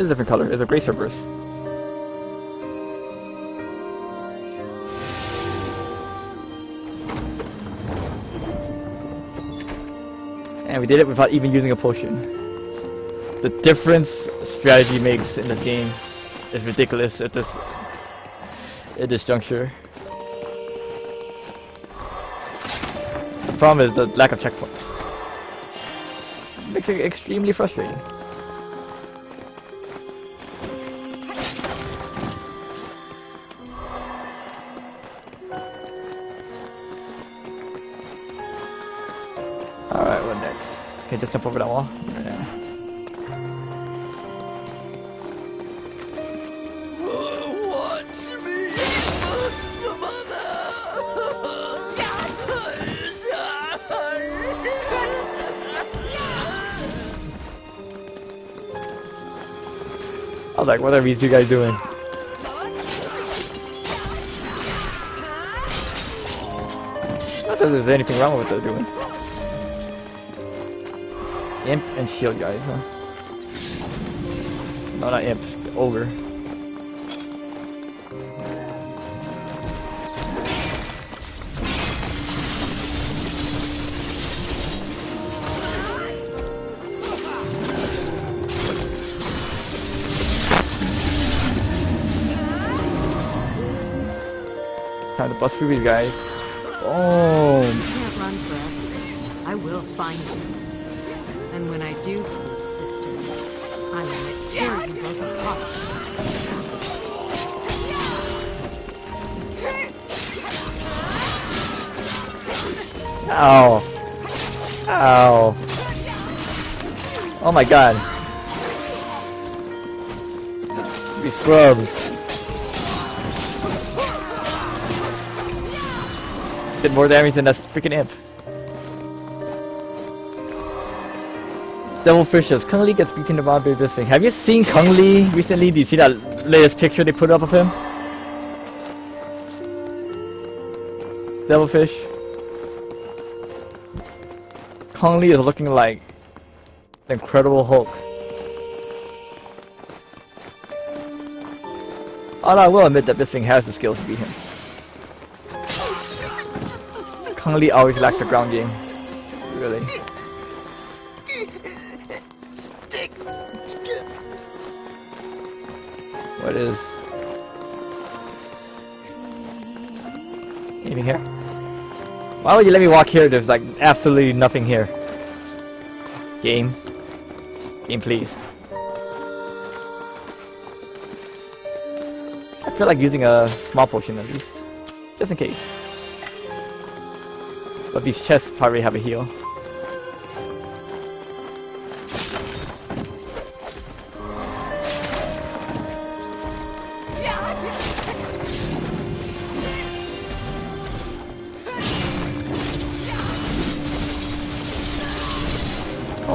Is a different color. It's a gray Cerberus. And we did it without even using a potion. The difference strategy makes in this game is ridiculous at this at this juncture. The problem is the lack of checkpoints. Makes it extremely frustrating. Okay, just jump over that wall. Yeah. I was like, what are these two guys doing? Not that there's anything wrong with what they're doing. Imp and shield guys, huh? No, not imp, ogre. Time to bust through these guys. Boom! Ow. Ow. Oh my god. These scrubs. Did more damage than that freaking imp. Devil Fishes. Cung Le gets beaten about by this thing. Have you seen Cung Le recently? Do you see that latest picture they put up of him? Devilfish. Cung Le is looking like the Incredible Hulk. Although I will admit that this thing has the skills to beat him. Cung Le always lacked the ground game. Really. What is... Anything here? Why would you let me walk here? There's like absolutely nothing here. Game. Game, please. I feel like using a small potion at least. Just in case. But these chests probably have a heal.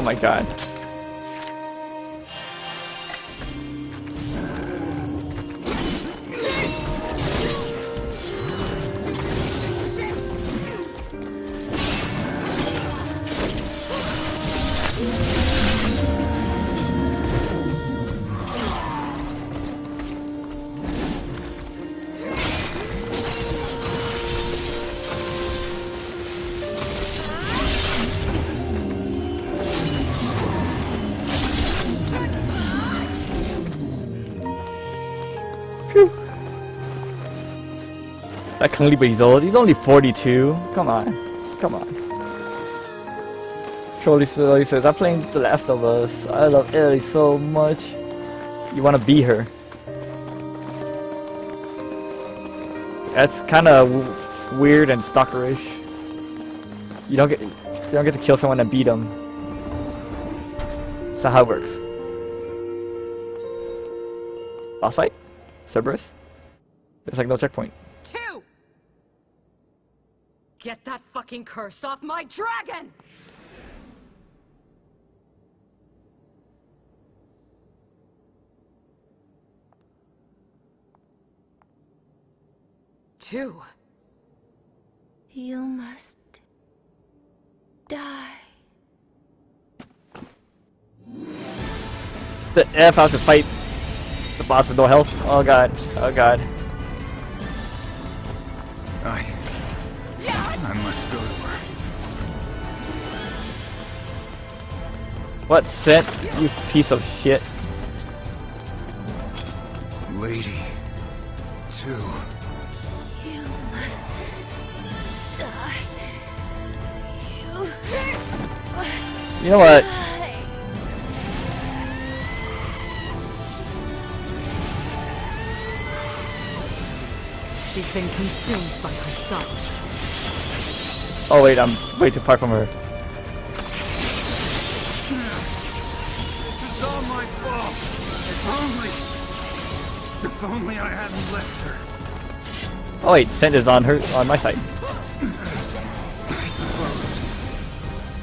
My god. But he's old. He's only 42. Come on. Come on. Slowly says, I'm playing The Last of Us. I love Ellie so much. You want to be her. That's kind of weird and stalkerish. You don't get you don't get to kill someone and beat them. That's not how it works. Boss fight? Cerberus? There's like no checkpoint. Two! Get that fucking curse off my dragon! Two. You must die. the F out to fight the boss with no health. Oh god. Oh god. I. I must go to her. What Cent? You piece of shit. Lady. Two. You must die. You must You know what? She's been consumed by her son. Oh wait, I'm way too far from her. This is all my fault. If only. If only I hadn't left her. Oh wait, Cent is on her on my side. I suppose.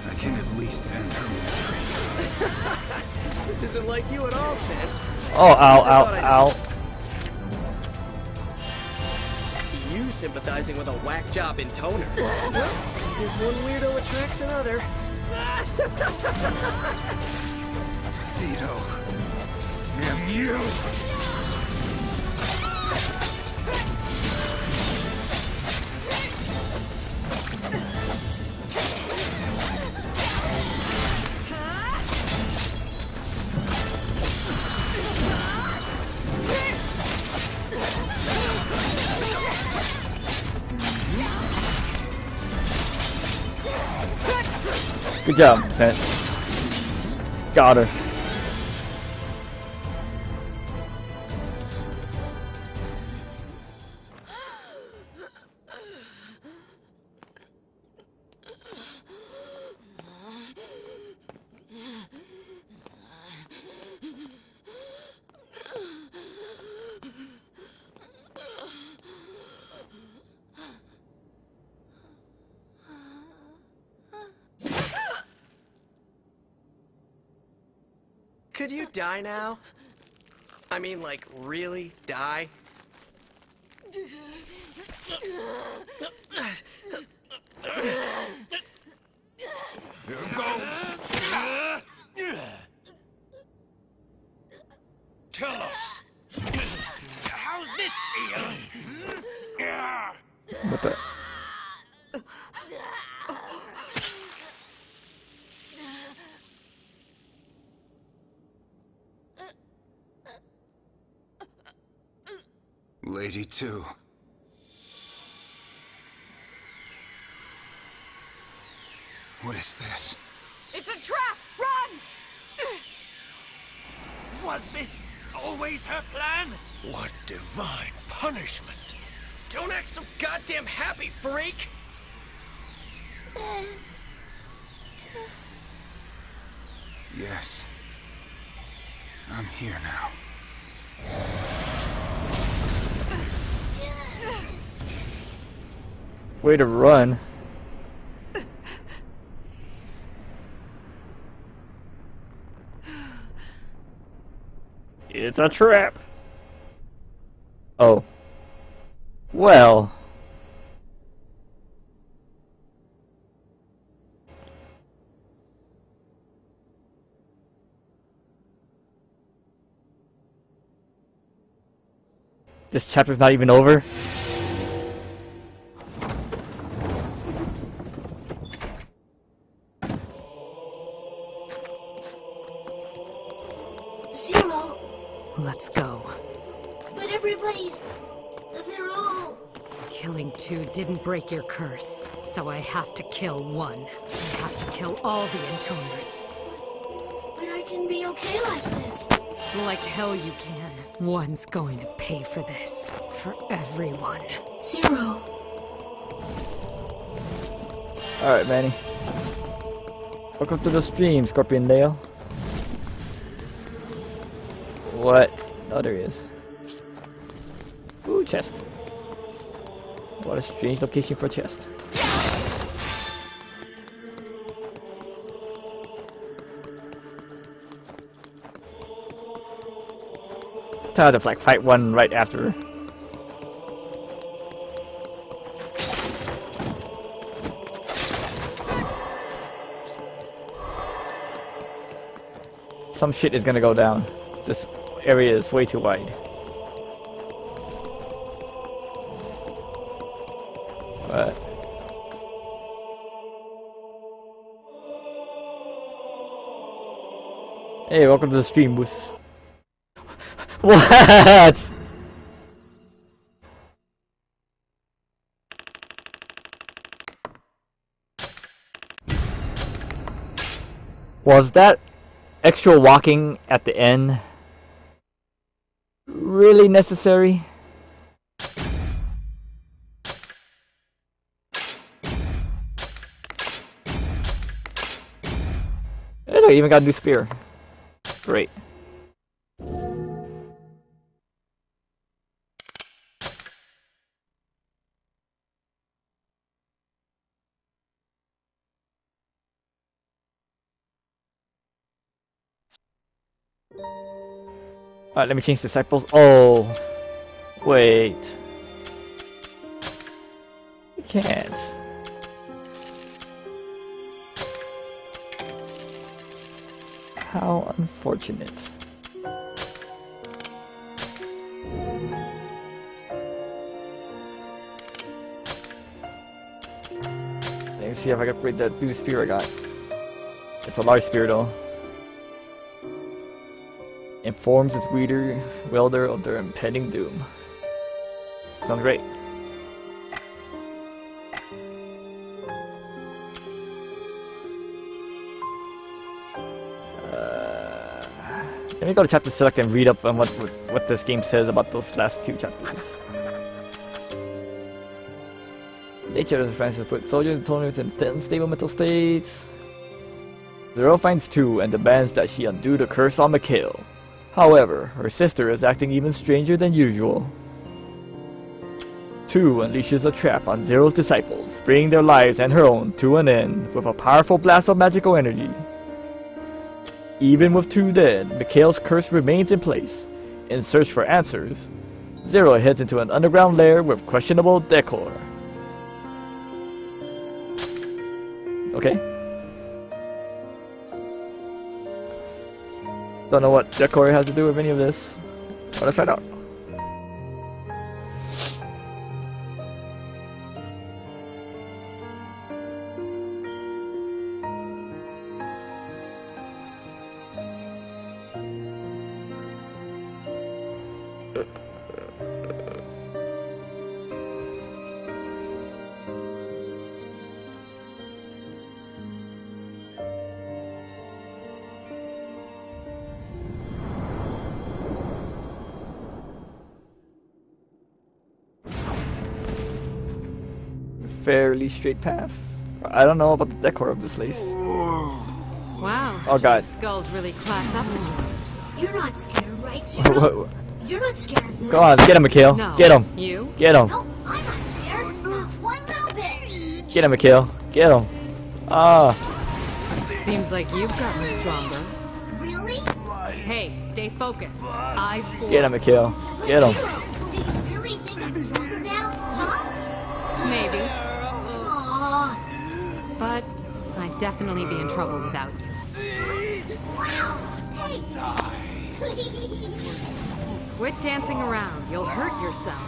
I can at least end her misery. This isn't like you at all, Cent. Oh ow ow thought I'd ow. You sympathizing with a whack job intoner. well, this one weirdo attracts another. Dito. And you. Good job, Cent. Got her. Could you die now? I mean, like, really die? Here goes. Tell us. How's this feel? What the? Lady Two. What is this? It's a trap! Run! Was this always her plan? What divine punishment! Don't act so goddamn happy, freak! Um, yes. I'm here now. Way to run. It's a trap. Oh. Well. This chapter's not even over. Didn't break your curse, so I have to kill one. I have to kill all the intoners. But I can be okay like this. Like hell you can. One's going to pay for this. For everyone. Zero. Alright, Manny. Welcome to the stream, Scorpion Dale. What? Oh, there he is. Ooh, chest. What a strange location for a chest. Tell to like fight one right after. Some shit is gonna go down. This area is way too wide. Hey, welcome to the stream, Moose. what? Was that extra walking at the end really necessary? I even got a new spear. Great. Alright, let me change disciples. Oh, wait. Can't. How unfortunate. Let me see if I can upgrade that new spear I got. It's a large spear though informs its reader, wielder of their impending doom. Sounds great. Let me go to chapter select and read up on what, what this game says about those last two chapters. Nature of Francis put soldiers and toners in unstable mental states. Zero finds two and demands that she undo the curse on Mikhail. However, her sister is acting even stranger than usual. 2 unleashes a trap on Zero's disciples, bringing their lives and her own to an end with a powerful blast of magical energy. Even with 2 dead, Mikhail's curse remains in place. In search for answers, Zero heads into an underground lair with questionable decor. Okay. Don't know what decor has to do with any of this. But let's find out. Straight path. I don't know about the decor of this place. Wow. Oh, God. Skulls really class up the joint. You're not scared, right, Zero? You're not scared of this? Go on, get him, Mikhail. No. Get him. You? Get him. No, I'm not scared. Not one little bit. Get him, Mikhail. Get him. Ah. Seems like you've gotten stronger. Really? Hey, stay focused. Eyes forward. Get him, Mikhail. Get him. Definitely be in trouble without you. Quit dancing around. You'll hurt yourself.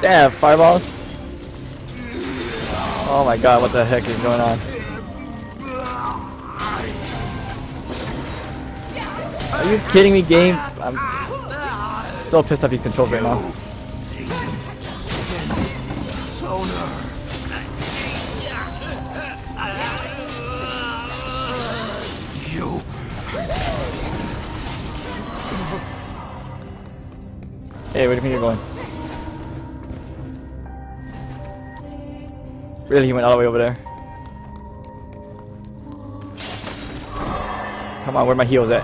Damn, fireballs. Oh my god, what the heck is going on? Are you kidding me, game? I'm so pissed off these controls right now. Hey, where do you think you're going? Really, he went all the way over there. Come on, where my heels at?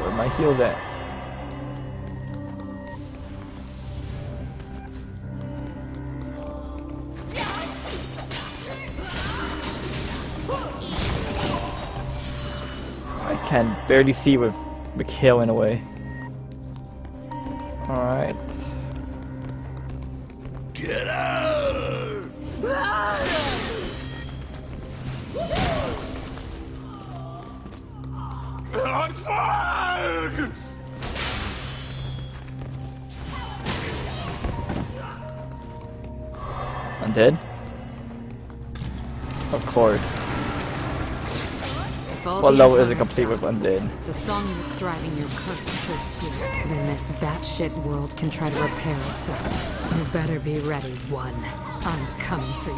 Where my heels at? barely see with Mikhail in a way. Alright. Get out! On fire! Undead? Of course. If all What the level is it Intoners complete with undead? The song that's driving your curse should too. Then this batshit world can try to repair itself. You better be ready, one. I'm coming for you.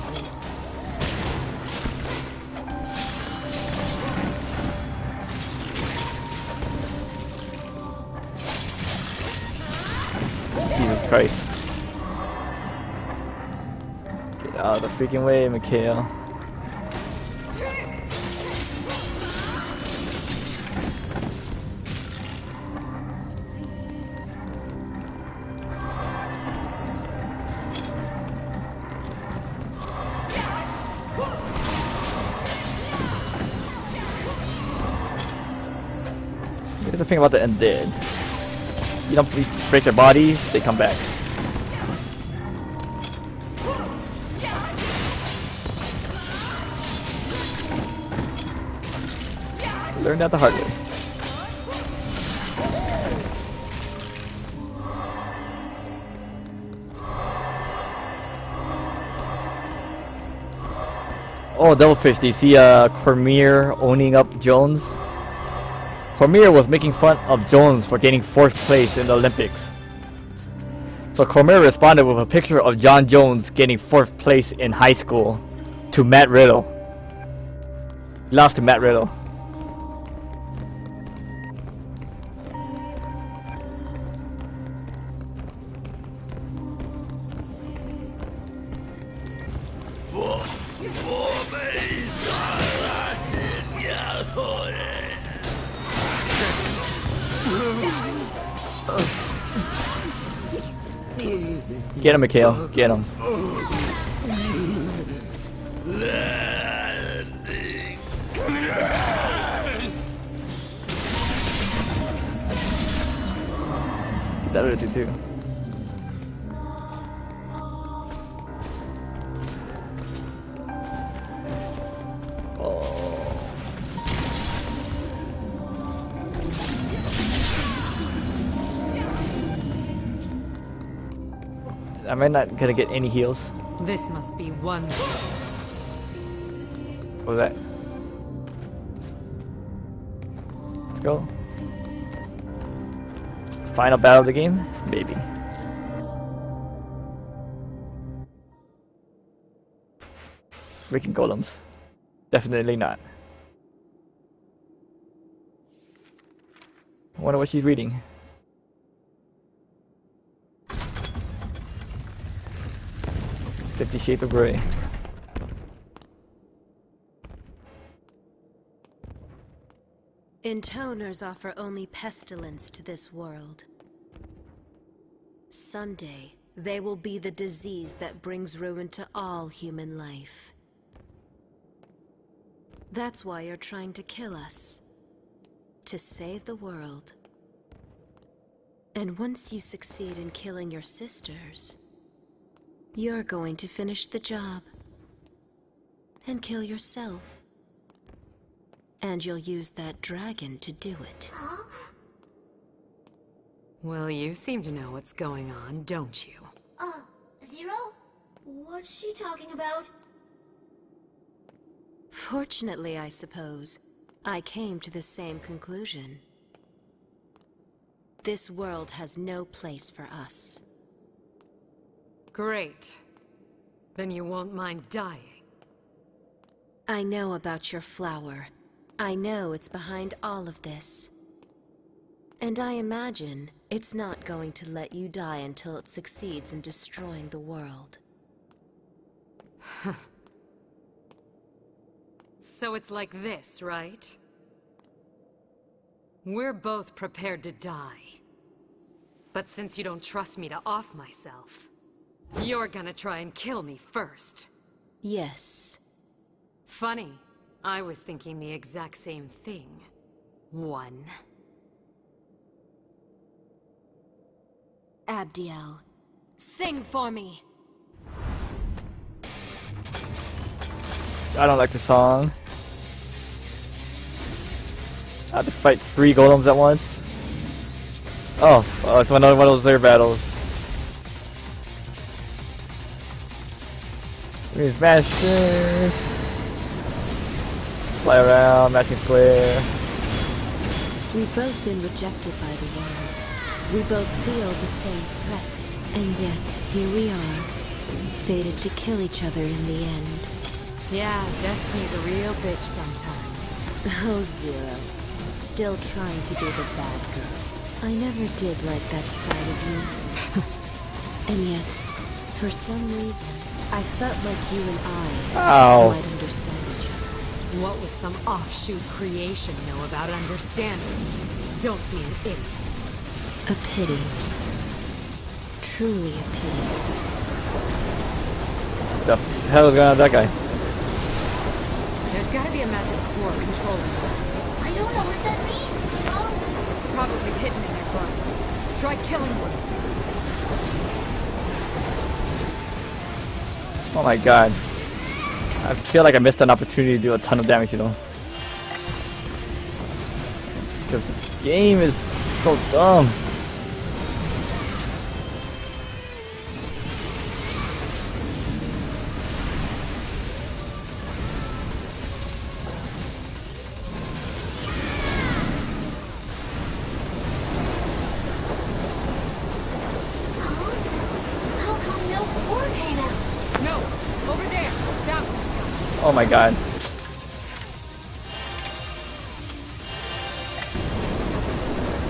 Jesus Christ. Get out of the freaking way, Mikhail. About the undead. You don't break their bodies, they come back. Learn that the hard way. Oh, Devilfish, do you see uh, Cormier owning up Jones? Cormier was making fun of Jones for getting fourth place in the Olympics. So Cormier responded with a picture of Jon Jones getting fourth place in high school to Matt Riddle. He lost to Matt Riddle. Get him, Mikhail. Get him. That other two too. Am I not gonna get any heals? This must be one. What was that? Let's go. Final battle of the game? Maybe. Freaking golems. Definitely not. I wonder what she's reading. Fifty Shades of Grey. Intoners offer only pestilence to this world. Someday, they will be the disease that brings ruin to all human life. That's why you're trying to kill us. To save the world. And once you succeed in killing your sisters, you're going to finish the job. And kill yourself. And you'll use that dragon to do it. Well, you seem to know what's going on, don't you? Uh, Zero? What's she talking about? Fortunately, I suppose, I came to the same conclusion. This world has no place for us. Great. Then you won't mind dying. I know about your flower. I know it's behind all of this. And I imagine it's not going to let you die until it succeeds in destroying the world. So it's like this, right? We're both prepared to die. But since you don't trust me to off myself, you're gonna try and kill me first. Yes. Funny, I was thinking the exact same thing. One. Abdiel, sing for me! I don't like the song. I have to fight three golems at once. Oh, oh it's another one of those their battles. Green Smashers. Fly around, matching square. We've both been rejected by the world. We both feel the same threat. And yet, here we are, fated to kill each other in the end. Yeah, Destiny's a real bitch sometimes. Oh, Zero. Still trying to be the bad girl. I never did like that side of you. and yet, for some reason, I felt like you and I Ow. might understand each other. What would some offshoot creation know about understanding? Don't be an idiot. A pity. Truly a pity. The hell is going on with that guy? There's gotta be a magic core controlling them. I don't know what that means, you know? It's probably hidden in their bodies. Try killing one. Oh my god. I feel like I missed an opportunity to do a ton of damage, you know. Because this game is so dumb. My god.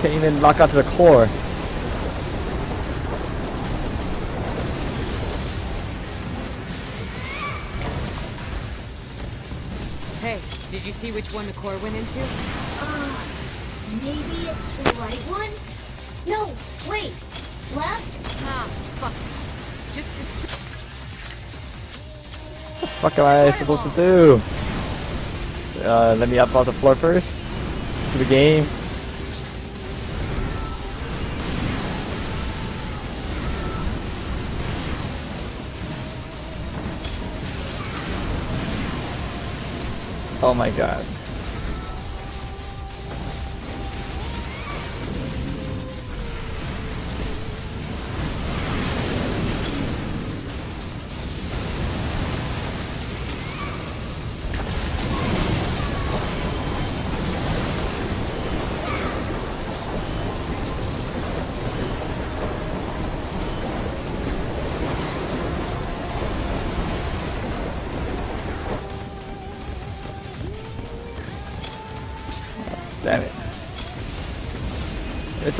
Can't even lock onto the core. Hey, did you see which one the core went into? Uh, maybe it's the right one? No, wait. Left? Ah, fuck What am I supposed to do? Uh, let me up off the floor first. To the game. Oh my god.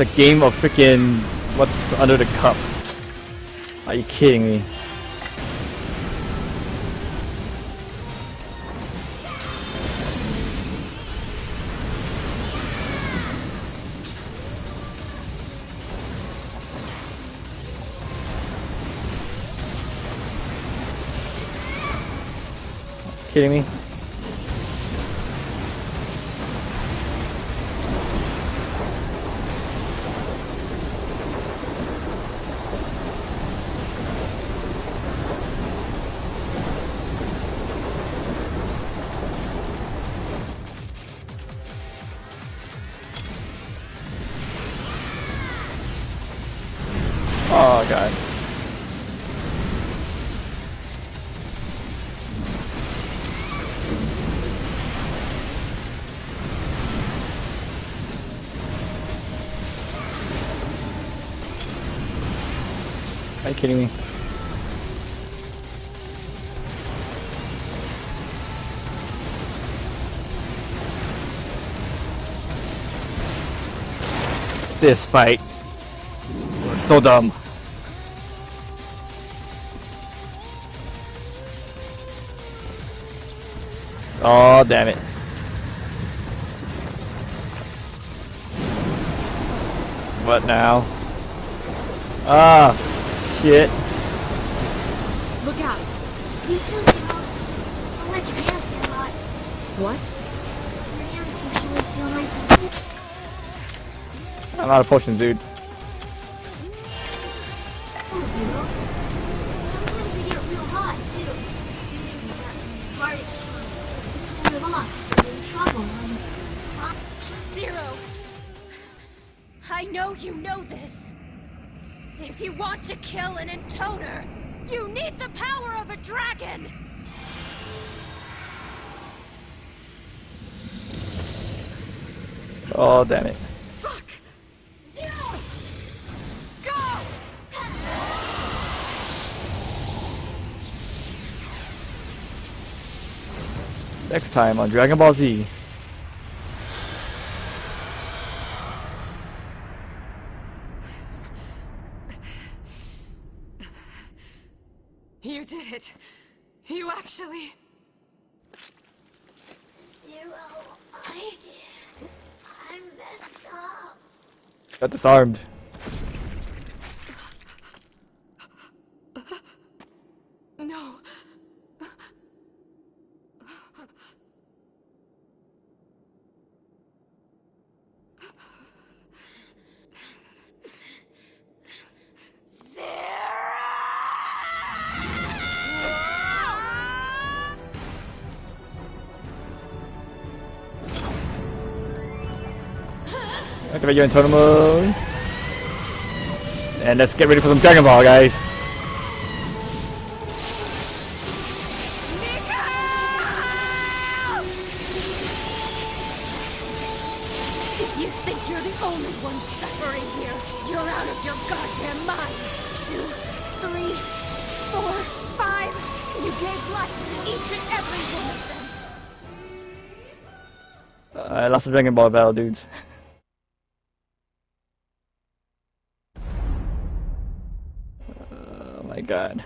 It's a game of freaking what's under the cup. Are you kidding me? Kidding me? Are you kidding me? This fight was so dumb. Oh, damn it. What now? Ah, shit. Look out! You too, Zero. Don't let your hands get hot. What? Your hands usually feel nice and cool. I'm out of potions, dude. If you want to kill an intoner, You need the power of a dragon! Oh, damn it. Fuck! Zero! Go! Next time on Dragon Ball Z. You did it. You actually. Zero, I I messed up. Got disarmed. Activate your Intoner mode. And let's get ready for some Dragon Ball, guys. If you think you're the only one god.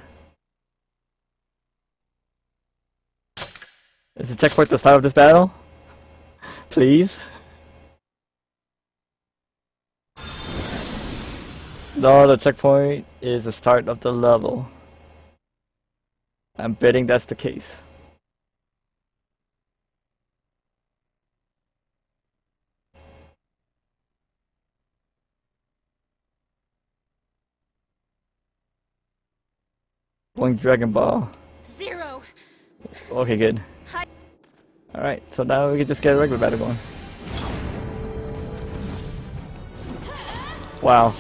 Is the checkpoint the start of this battle? Please? No, the checkpoint is the start of the level. I'm betting that's the case. Going Dragon Ball. Zero. Okay, good. Alright, so now we can just get a regular battle going. Wow.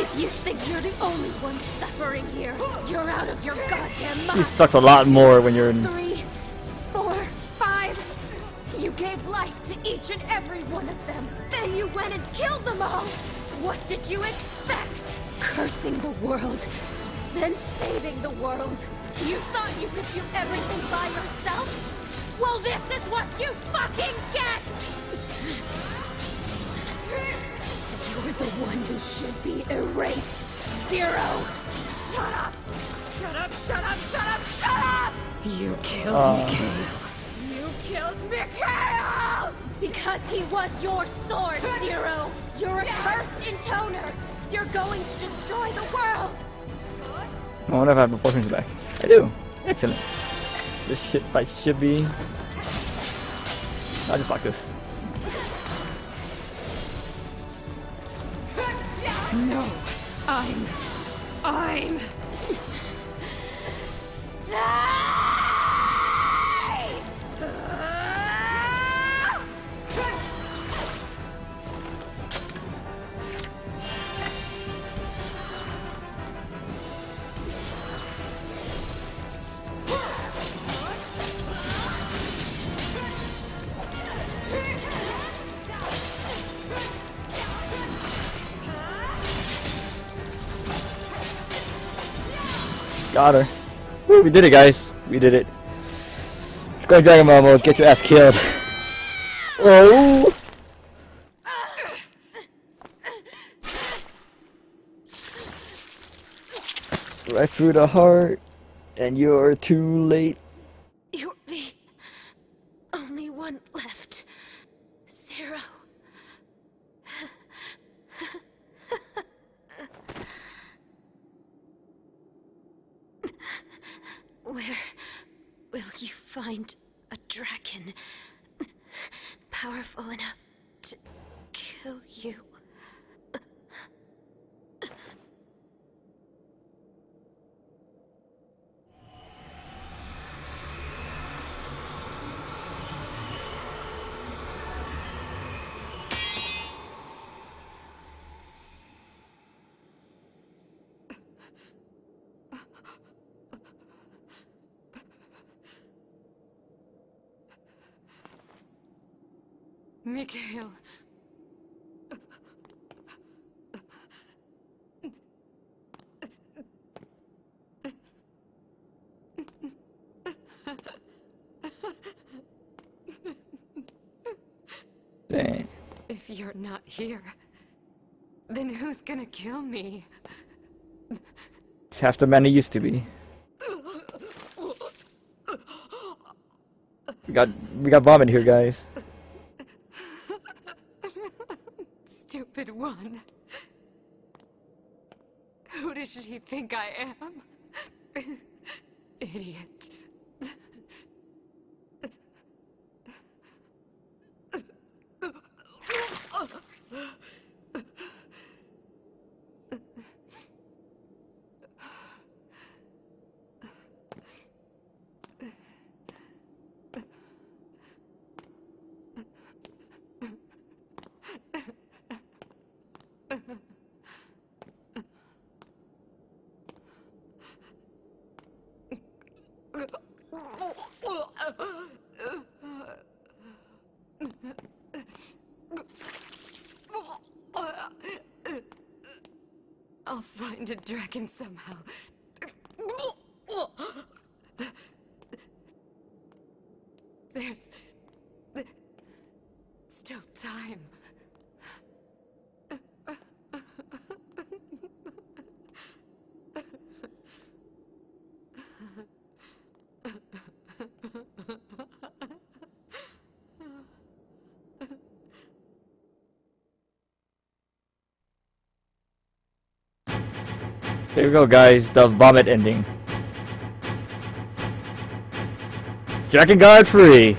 If you think you're the only one suffering here, you're out of your goddamn He mind. sucks a lot more when you're in. Gave life to each and every one of them. Then you went and killed them all. What did you expect? Cursing the world, then saving the world. You thought you could do everything by yourself? Well, this is what you fucking get! You're the one who should be erased. Zero. Shut up! Shut up, shut up, shut up, shut up! You killed Uh. Mikhail. You killed Mikhail! Because he was your sword, Zero! You're a cursed intoner! You're going to destroy the world! I wonder if I have the potions back. I do. Excellent. This shit fight should be. I'll just block this. No. I'm. I'm. Die! Got her. Woo, we did it, guys. We did it. Let's go Dragon Ball mode. Get your ass killed. Oh! Right through the heart, and you're too late. You're the only one left. Zero. Where will you find a dragon powerful enough to kill you? Mikhail. Dang. If you're not here, then who's gonna kill me? It's half the man he used to be. We got we got vomit here, guys. Stupid one. Who does she think I am? A dragon somehow. There's still time. There we go, guys. The vomit ending. Drakengard free.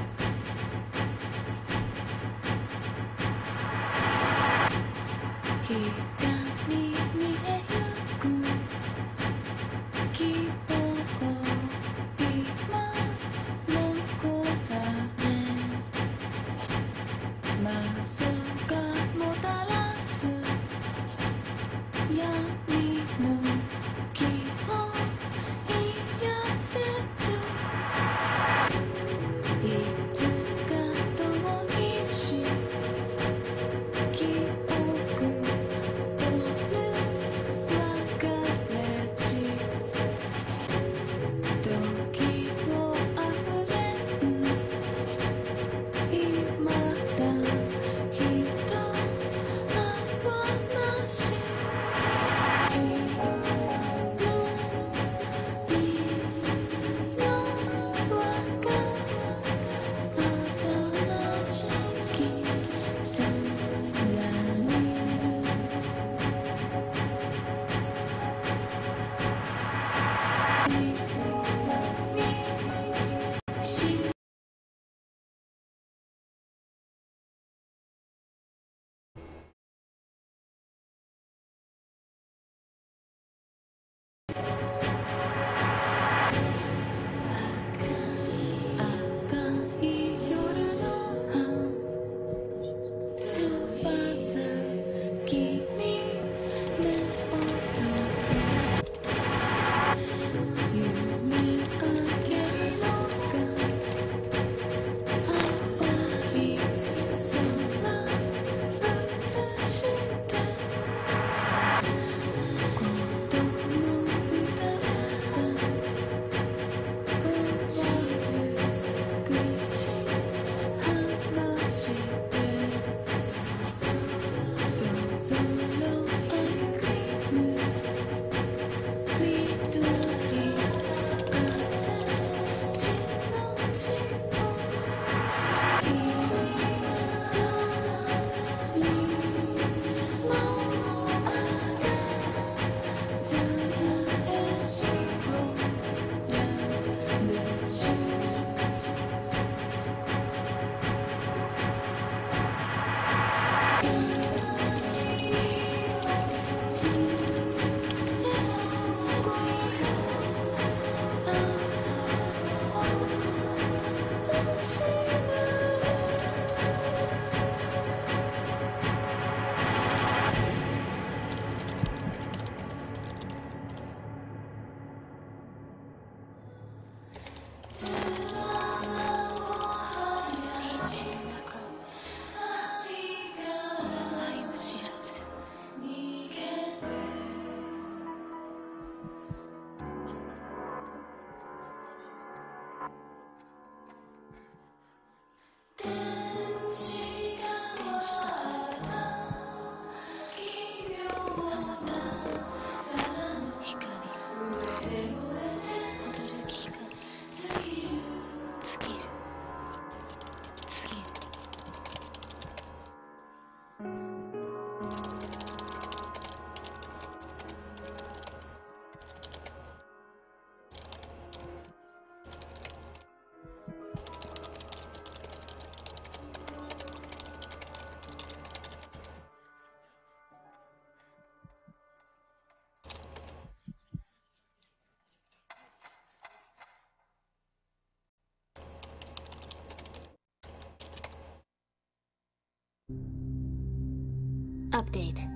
Update.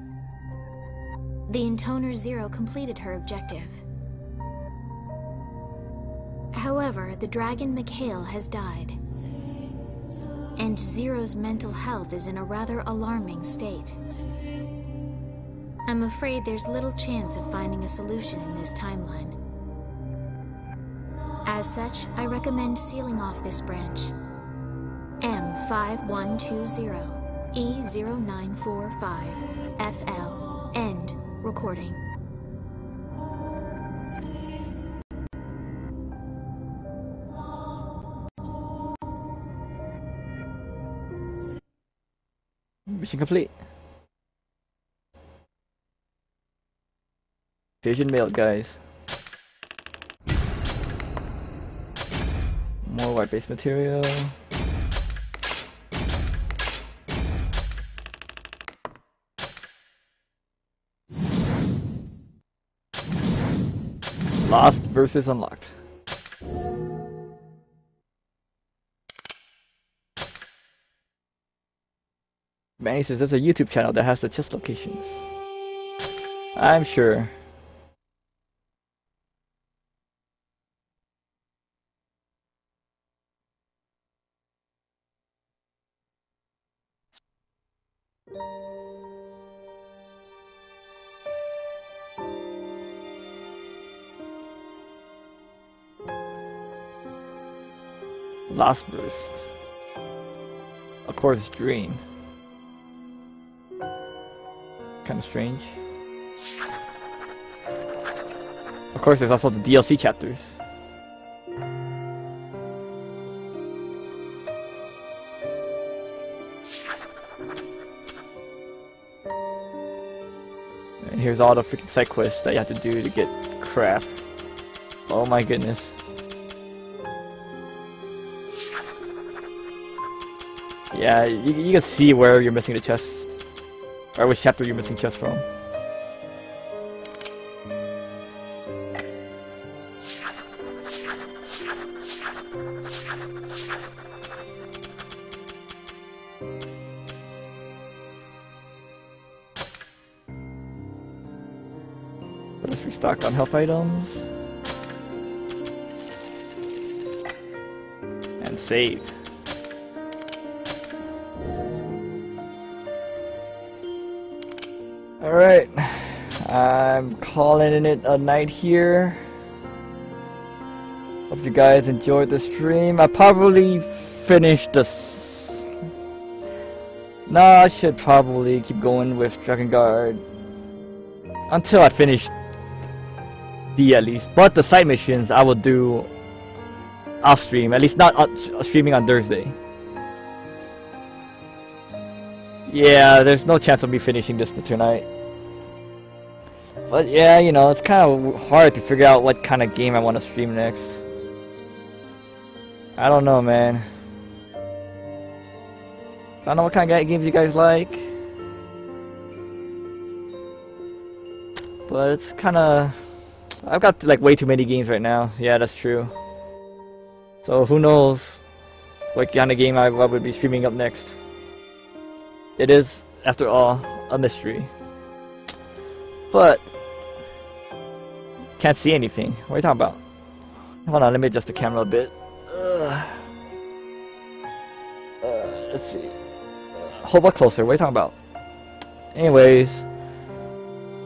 The Intoner Zero completed her objective. However, the dragon Mikhail has died. And Zero's mental health is in a rather alarming state. I'm afraid there's little chance of finding a solution in this timeline. As such, I recommend sealing off this branch. M5120, E0945, FL, end recording. Mission complete. Vision mailed, guys. More white base material. Lost versus unlocked. Manny says there's a YouTube channel that has the chest locations. I'm sure. Last. Of course, Dream. Kind of strange. Of course, there's also the DLC chapters. And here's all the freaking side quests that you have to do to get crap. Oh my goodness. Yeah, you, you can see where you're missing the chest. Or which chapter you're missing chest from. Let's restock on health items. And save. Alright, I'm calling it a night here. Hope you guys enjoyed the stream. I probably finished this. No, I should probably keep going with Drakengard. until I finish D at least. But the side missions I will do off stream, at least not streaming on Thursday. Yeah, there's no chance of me finishing this tonight. But yeah, you know, it's kind of hard to figure out what kind of game I want to stream next. I don't know, man. I don't know what kind of games you guys like. But it's kind of... I've got like way too many games right now. Yeah, that's true. So who knows what kind of game I, I would be streaming up next. It is, after all, a mystery. But, can't see anything. What are you talking about? Hold on, let me adjust the camera a bit. Uh, let's see. Whole lot closer. What are you talking about? Anyways,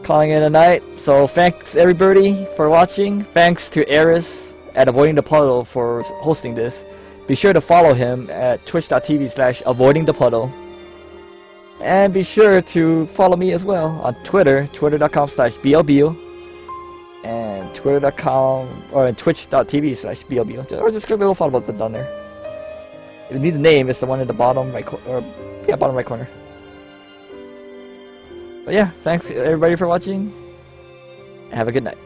calling it a night. So thanks everybody for watching. Thanks to Eris at Avoiding the Puddle for hosting this. Be sure to follow him at twitch.tv slash avoiding the puddle. And be sure to follow me as well on Twitter, twitter.com slash blbeel, twitter.com or twitch.tv slash blbeel, or just click the little follow button down there. If you need the name, it's the one in the bottom right or yeah, bottom right corner. But yeah, thanks everybody for watching. Have a good night.